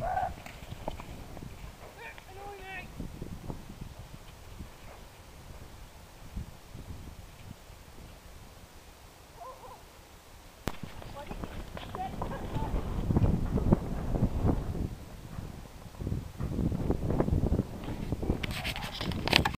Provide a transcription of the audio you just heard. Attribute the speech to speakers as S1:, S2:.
S1: Bye.